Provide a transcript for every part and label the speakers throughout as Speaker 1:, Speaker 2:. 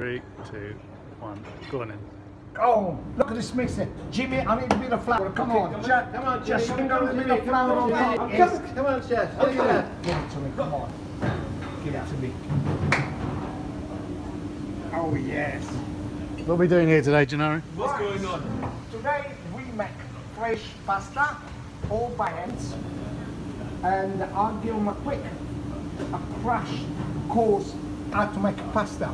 Speaker 1: Three, two, one. Go on then.
Speaker 2: Oh, look at this mixer. Jimmy, I need a bit of flour. Come on.
Speaker 3: Come
Speaker 2: Ju-
Speaker 3: on, come on,
Speaker 2: Just
Speaker 3: Jimmy.
Speaker 2: sprinkle a bit of flour on top.
Speaker 3: Come,
Speaker 2: Yes.
Speaker 3: come on, chef. Look at that.
Speaker 2: Give it to me. Come on. Give it to me. Oh, yes.
Speaker 1: What are we doing here today, Gennaro?
Speaker 3: What's going on?
Speaker 2: Today we make fresh pasta, all by hands. And I'll give them a quick, a crash course how to make pasta.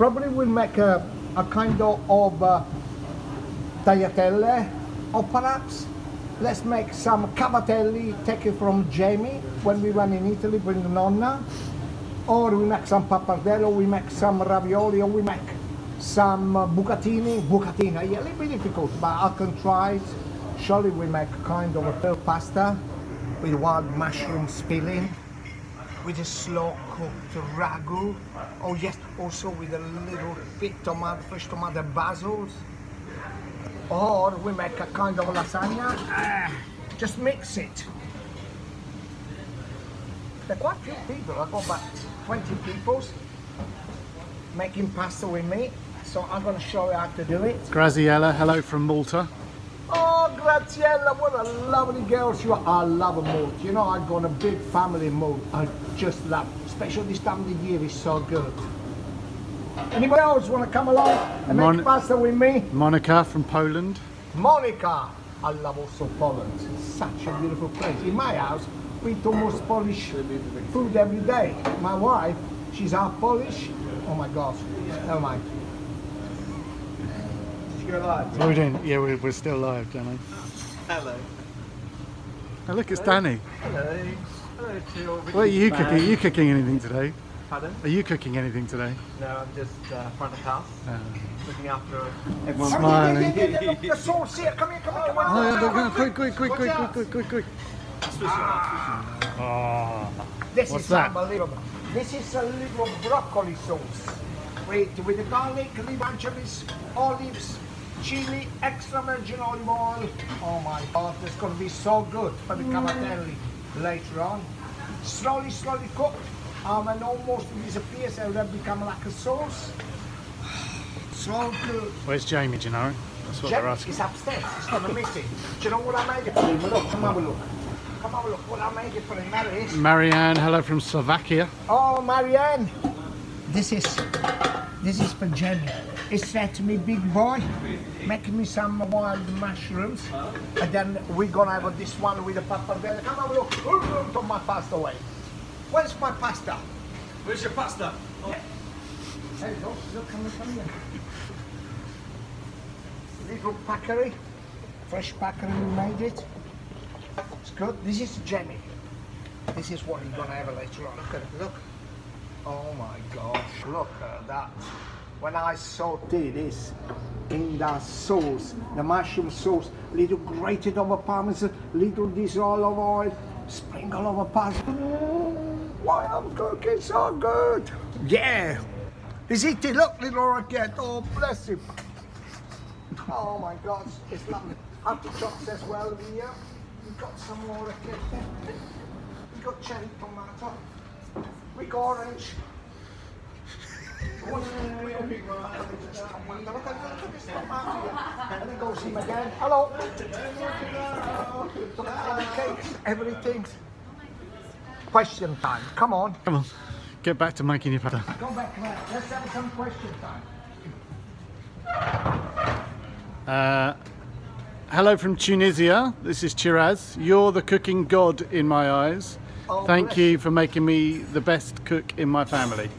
Speaker 2: Probably we'll make a, a kind of, of uh, tagliatelle, or perhaps let's make some cavatelli, take it from Jamie when we went in Italy, the nonna. Or we make some pappardelle, we make some ravioli, or we make some uh, bucatini. Bucatini, yeah, a little bit difficult, but I can try it. Surely we make kind of a pasta with wild mushrooms filling, with a slow cooked ragu. Oh yes, also with a little bit tomato, fresh tomato, basil. Or we make a kind of lasagna. Ah, just mix it. There are quite a few people. I've got about 20 people making pasta with me. So I'm to show you how to do it.
Speaker 1: Graziella, hello from Malta.
Speaker 2: Graziella, what a lovely girl you are. I love a mood. You know, I've got a big family mood. I just love, especially this time of the year, it's so good. Anybody else want to come along and
Speaker 1: Mon-
Speaker 2: make pasta with me?
Speaker 1: Monica from Poland.
Speaker 2: Monica. I love also Poland. It's such a beautiful place. In my house, we eat almost Polish food every day. My wife, she's half Polish. Oh my gosh. Never mind.
Speaker 3: Did you go live?
Speaker 1: What are we doing? Yeah, we're, we're still live, Danny.
Speaker 3: Hello.
Speaker 1: Oh, look, it's Hello. Danny.
Speaker 3: Hello. Hello to your
Speaker 1: What are you cooking? Are you cooking anything today?
Speaker 3: Pardon?
Speaker 1: Are you cooking anything today?
Speaker 3: No, I'm just uh, front of house.
Speaker 1: Uh,
Speaker 3: looking after everyone.
Speaker 1: Smiling.
Speaker 2: Come here. Come here, come here, come
Speaker 1: oh, on. Quick, quick, quick, quick, quick, quick, quick, quick. Ah.
Speaker 2: This
Speaker 1: What's
Speaker 2: is
Speaker 1: that?
Speaker 2: unbelievable. This is a little broccoli sauce. Wait, with the garlic, green anchovies, olives, chili, extra virgin olive oil. Oh my god, it's going to be so good for the cavatelli later on. Slowly, slowly cooked. Um, and almost it disappears and then become like a sauce. So good.
Speaker 1: where's Jamie, Gennaro? That's what
Speaker 2: Jack
Speaker 1: they're asking.
Speaker 2: is upstairs. It's not a meeting. Do you know what I made it for him? Look, come have a look. Come have a look. What I made it for him. There it is.
Speaker 1: Marianne, hello from Slovakia.
Speaker 2: Oh, Marianne, this is this is for Jenny. He said to me, big boy, make me some wild mushrooms, and then we're gonna have this one with the pappardelle. Come a look. Look, look at my pasta away. Where's my pasta?
Speaker 3: Where's your pasta? Oh.
Speaker 2: Hey, look, look, come come here. Little paccheri, fresh paccheri, we made it. It's good. This is Jenny. This is what you're gonna have later on. Look at it, look. Oh my gosh, look at that. When I saute this in the sauce, the mushroom sauce, little grated over parmesan, little this olive oil, sprinkle over pasta. Mm, Why I'm cooking so good. Yeah. Is it? Look, little rocket. Oh, bless him. Oh my gosh, it's lovely. Artichokes as well here. We've got some more rocket. We've got cherry tomato. We orange. What- we got big one. Just tomato. Look at, look at this tomato here. And it goes him again. Hello. Look at the cakes, everything. Question time. Come on.
Speaker 1: Come on, get back to making your.
Speaker 2: Come back, back. Let's have some question time.
Speaker 1: Uh, hello from Tunisia. This is Chiraz. You're the cooking god in my eyes.
Speaker 2: Oh,
Speaker 1: Thank you for making me the best cook in my family.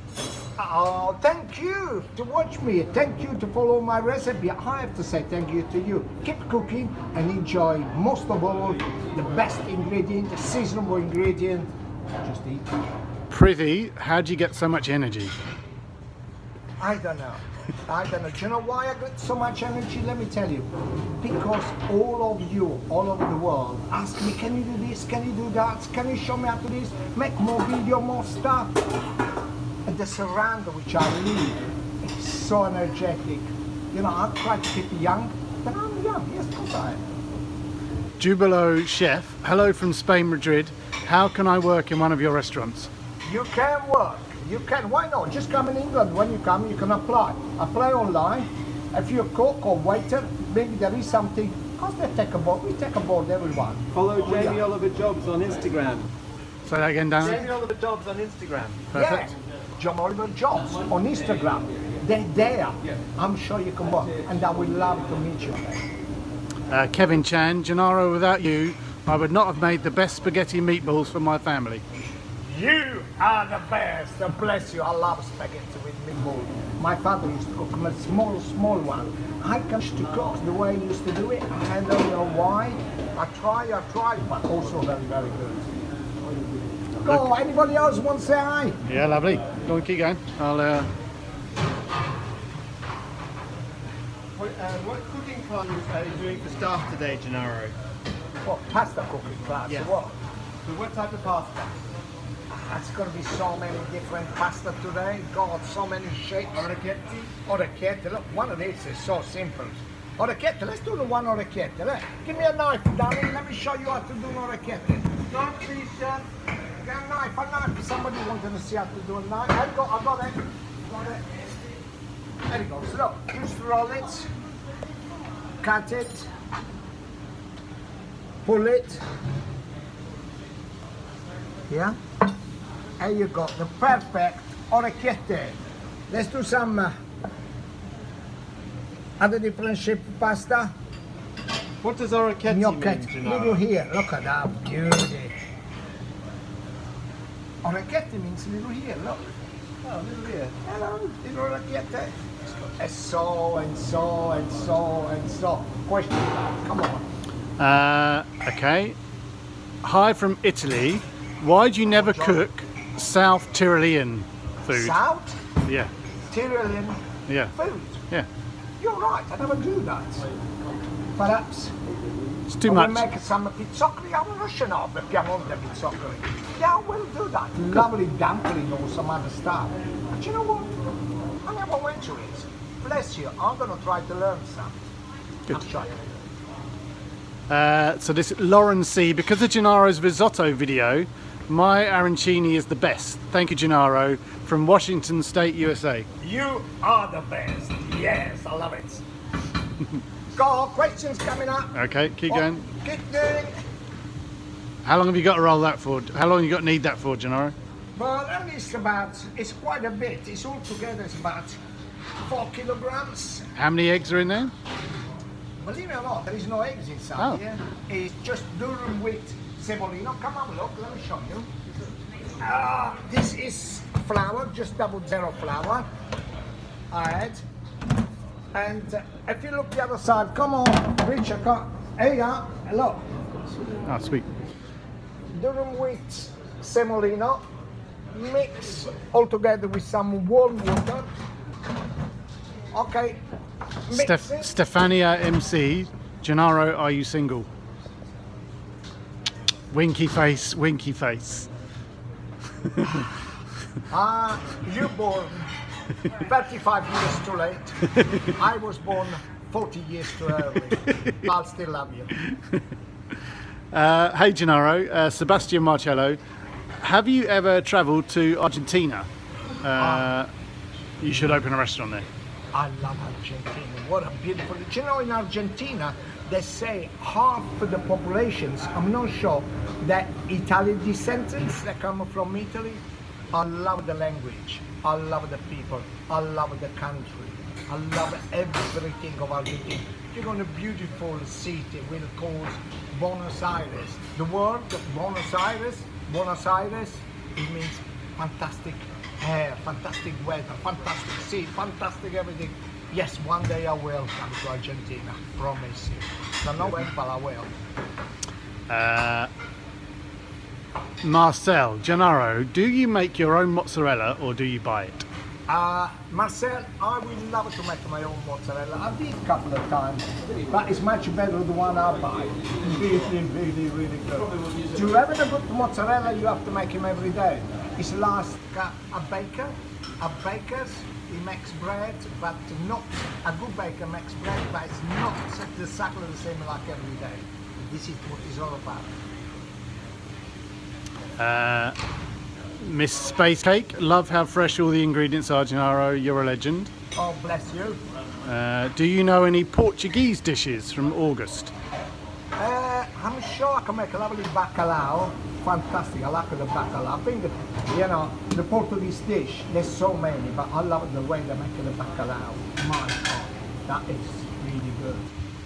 Speaker 2: Oh, thank you to watch me. Thank you to follow my recipe. I have to say thank you to you. Keep cooking and enjoy most of all the best ingredient, the seasonable ingredient. Just eat.
Speaker 1: Prithvi, how do you get so much energy?
Speaker 2: I don't know. I don't know. Do you know why I got so much energy? Let me tell you. Because all of you, all over the world, ask me, can you do this? Can you do that? Can you show me how to do this? Make more video, more stuff. And the surround which I live is so energetic. You know, I try to keep young, but I'm young. Yes, of course I am.
Speaker 1: Jubilo Chef, hello from Spain, Madrid. How can I work in one of your restaurants?
Speaker 2: You can work. You can. Why not? Just come in England. When you come, you can apply. Apply online. If you're a cook or waiter, maybe there is something. Because they take a board. We take a board everyone.
Speaker 3: Follow
Speaker 2: We
Speaker 3: Jamie
Speaker 2: are-
Speaker 3: Oliver Jobs on Instagram.
Speaker 1: Say that again, Dan.
Speaker 3: Jamie Oliver Jobs on Instagram.
Speaker 1: Perfect.
Speaker 2: Yeah. John Oliver Jobs on Instagram. They're there. I'm sure you can work. And I would love to meet you.
Speaker 1: Uh, Kevin Chan, Gennaro, without you, I would not have made the best spaghetti meatballs for my family.
Speaker 2: You are the best. God bless you. I love spaghetti with meatball. My father used to cook a small, small one. I can to cook the way he used to do it. I don't know why. I try, I try, but also very, very good. Go. Anybody else want to say hi?
Speaker 1: Yeah, lovely. Go and keep going. I'll. Uh,
Speaker 3: What, uh, what cooking class are you doing for staff today, Gennaro?
Speaker 2: What pasta cooking class?
Speaker 3: Yeah.
Speaker 2: What?
Speaker 3: So what type of pasta?
Speaker 2: It's going to be so many different pasta today. God, so many shapes.
Speaker 3: Orecchietti?
Speaker 2: Orecchiette, look, one of these is so simple. Orecchiette, let's do the one orecchiette. Let, give me a knife, darling. Let me show you how to do an.
Speaker 3: Knife, please, chef.
Speaker 2: Get a knife, a knife. Somebody wanted to see how to do a knife. I got, I got it. Got it. There you go. So look, just roll it, cut it, pull it. Yeah. And you got the perfect orecchiette. Let's do some uh, other different shape pasta.
Speaker 3: What does orecchietti
Speaker 2: Gnocchetti.
Speaker 3: mean,
Speaker 2: Little
Speaker 3: Gennaro?
Speaker 2: here. Look at that beauty. Orecchiette means little here. Look.
Speaker 3: Oh, little here.
Speaker 2: Hello, little orecchiette. And so and so and so and so. Question. Come on.
Speaker 1: uh, okay. Hi from Italy. Why do you never cook South Tyrolean food?
Speaker 2: South
Speaker 1: Yeah,
Speaker 2: Tyrolean
Speaker 1: yeah,
Speaker 2: food.
Speaker 1: yeah.
Speaker 2: You're right. I never do that. Perhaps
Speaker 1: It's too
Speaker 2: we
Speaker 1: much.
Speaker 2: make some pizzoccheri. I'm Russian of the Piemonte pizzoccheri. Yeah, we'll do that. Lovely dumpling or some other stuff. But you know what? I never went to it. Bless you. I'm going to try to learn some.
Speaker 1: Good.
Speaker 2: I'm trying.
Speaker 1: Uh, so this Lauren C. Because of Gennaro's risotto video, my arancini is the best. Thank you, Gennaro, from Washington State, USA.
Speaker 2: You are the best. Yes, I love it. Go, questions coming up.
Speaker 1: Okay, keep going.
Speaker 2: Keep doing.
Speaker 1: How long have you got to roll that for? How long you got to need that for, Gennaro?
Speaker 2: Well, only it's about, it's quite a bit. It's all together, it's about four kilograms.
Speaker 1: How many eggs are in there?
Speaker 2: Believe it or not, there is no eggs inside
Speaker 1: Oh.
Speaker 2: here. It's just durum wheat semolina. Come on, look, let me show you. Uh, this is flour, just double zero flour. All right. And uh, if you look the other side, come on, Richard, come. Here you are, look.
Speaker 1: Oh, sweet.
Speaker 2: durum wheat semolina, mix all together with some warm water. Okay,
Speaker 1: Steph- Stefania MC, Gennaro, are you single? Winky face, winky face.
Speaker 2: Ah, you born 35 years too late. I was born 40 years too early. I'll still love you.
Speaker 1: Uh, hey, Gennaro, uh, Sebastian Marcello, have you ever travelled to Argentina? Uh, you should open a restaurant there.
Speaker 2: I love Argentina. What a beautiful. You know in Argentina they say half the populations, I'm not sure, that Italian descendants that come from Italy. I love the language. I love the people. I love the country. I love everything of Argentina. You're in a beautiful city we'll call Buenos Aires. The word Buenos Aires, Buenos Aires, it means fantastic fantastic weather, fantastic sea, fantastic everything. Yes, one day I will come to Argentina, promise you. Don't know when, but I will.
Speaker 1: Uh, Marcel, Gennaro, do you make your own mozzarella or do you buy it?
Speaker 2: Uh, Marcel, I would love to make my own mozzarella. I did a couple of times, but it's much better than the one I buy. Really, really, really good. To have a good mozzarella, you have to make him every day. It's like a, a baker, a baker's, he makes bread, but not, a good baker makes bread, but it's not exactly the same like every day. This is what it's all about.
Speaker 1: Uh, Miss Space Cake, love how fresh all the ingredients are, Gennaro. You're a legend.
Speaker 2: Oh, bless you.
Speaker 1: Uh, do you know any Portuguese dishes from August?
Speaker 2: I'm sure I can make a lovely bacalhau. Fantastic, I like the bacalhau. I think, you know, the Portuguese dish, there's so many, but I love the way they make the bacalhau. My God, that is really good.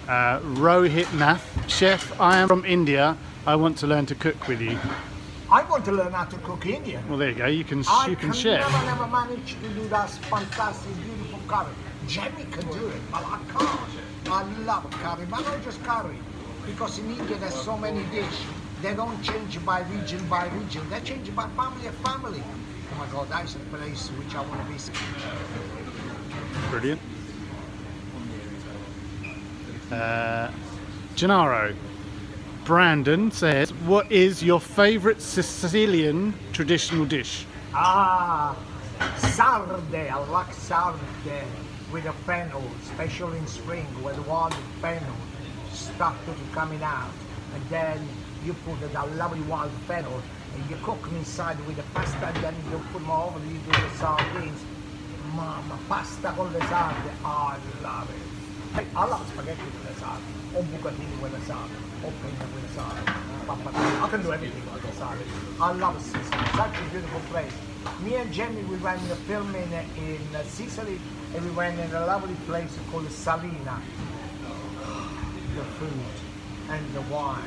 Speaker 1: Uh, Rohit Nath, chef, I am from India. I want to learn to cook with you.
Speaker 2: I want to learn how to cook Indian.
Speaker 1: Well, there you go. You can
Speaker 2: I
Speaker 1: you can
Speaker 2: can
Speaker 1: share.
Speaker 2: never, never manage to do that fantastic, beautiful curry. Jamie can do it, but I can't. I love curry, but not just curry. Because in India there's so many dishes. They don't change by region by region. They change by family family. Oh my God, that's a place which I want to visit.
Speaker 1: Brilliant. Uh, Gennaro, Brandon says, what is your favourite Sicilian traditional dish?
Speaker 2: Ah, sarde. I like sarde with a fennel, especially in spring with wild fennel started coming out. And then you put that lovely wild fennel and you cook them inside with the pasta and then you put them over, you do the sardines. Mamma, pasta con le sarde, I love it. I love spaghetti with the sarde, or bucatini with the sarde, or penne with the sarde. I can do everything with the sarde. I love Sicily, such a beautiful place. Me and Jamie, we went filming in Sicily and we went in a lovely place called Salina. The food and the wine,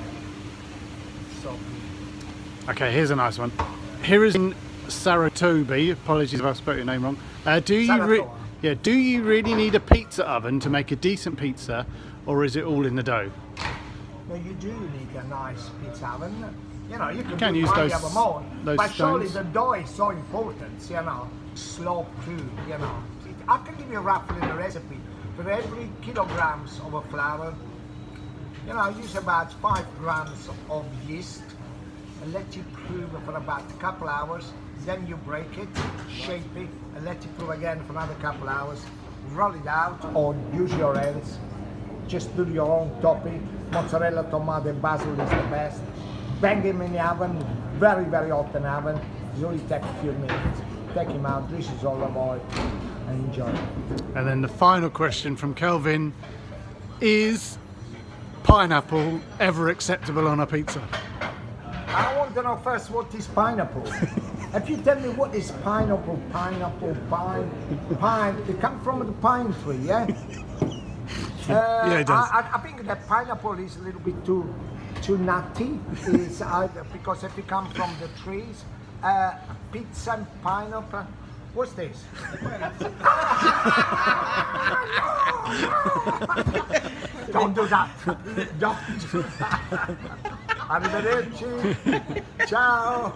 Speaker 2: so.
Speaker 1: Okay, here's a nice one. Here is in Saratobi. Apologies if I spoke your name wrong. Uh, do you yeah? Do you really need a pizza oven to make a decent pizza, or is it all in the dough?
Speaker 2: No, you do need a nice pizza oven. You know, you can,
Speaker 1: can use those-
Speaker 2: of them own,
Speaker 1: those
Speaker 2: but surely
Speaker 1: stones.
Speaker 2: the dough is so important. You know, slope too. You know, I can give you roughly the recipe. For every kilograms of a flour, you know, use about five grams of yeast and let it prove for about a couple hours. Then you break it, shape it, and let it prove again for another couple hours. Roll it out, or use your hands. Just do your own topping. Mozzarella, tomato, and basil is the best. Bang him in the oven, very, very hot in the oven. It only takes a few minutes. Take him out, this is olive oil, and enjoy.
Speaker 1: And then the final question from Kelvin is pineapple ever acceptable on a pizza?
Speaker 2: I want to know first what is pineapple. if you tell me what is pineapple, pineapple, pine, pine, it comes from the pine tree, yeah? Uh,
Speaker 1: Yeah, it does.
Speaker 2: I, I- I think that pineapple is a little bit too too nutty, is either because if it comes from the trees, uh, pizza and pineapple. What's this? Don't do that. Don't do that. Arrivederci. Ciao.